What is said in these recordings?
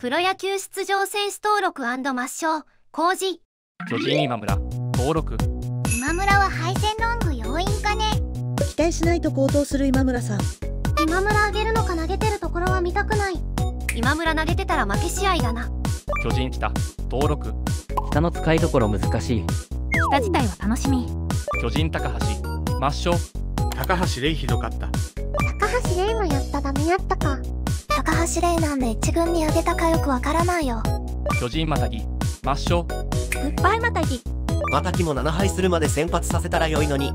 プロ野球出場選手登録抹消工事巨人今村登録。今村は敗戦ロング要因かね？期待しないと高騰する今村さん。今村あげるのか投げてるところは見たくない。今村投げてたら負け試合だな。巨人北登録。下の使いどころ難しい。下自体は楽しみ。巨人高橋。抹消。高橋レイひどかった。高橋レイもやったダメやったか高橋レイなんで一軍に上げたかよくわからないよ。巨人またぎ。抹消。グッバイまたぎ。またきも7敗するまで先発させたらよいのに。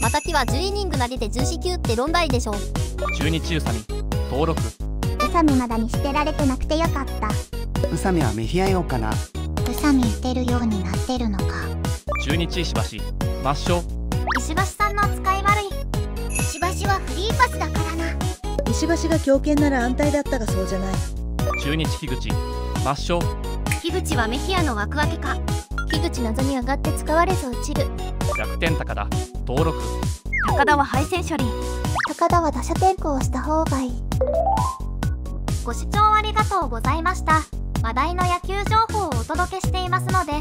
またきは10イニング投げて10四球って論外でしょ中日宇佐美登録。宇佐美まだに捨てられてなくてよかった。宇佐美はメヒア用かな。宇佐美捨てるようになってるのか。中日石橋。抹消。石橋さんの使い悪い石橋が強肩なら安泰だったがそうじゃない。中日樋口。抹消。樋口はメヒアの枠分けか。樋口謎に上がって使われず落ちる。楽天高田。登録。高田は敗戦処理。高田は打者転向した方がいい。ご視聴ありがとうございました。話題の野球情報をお届けしていますので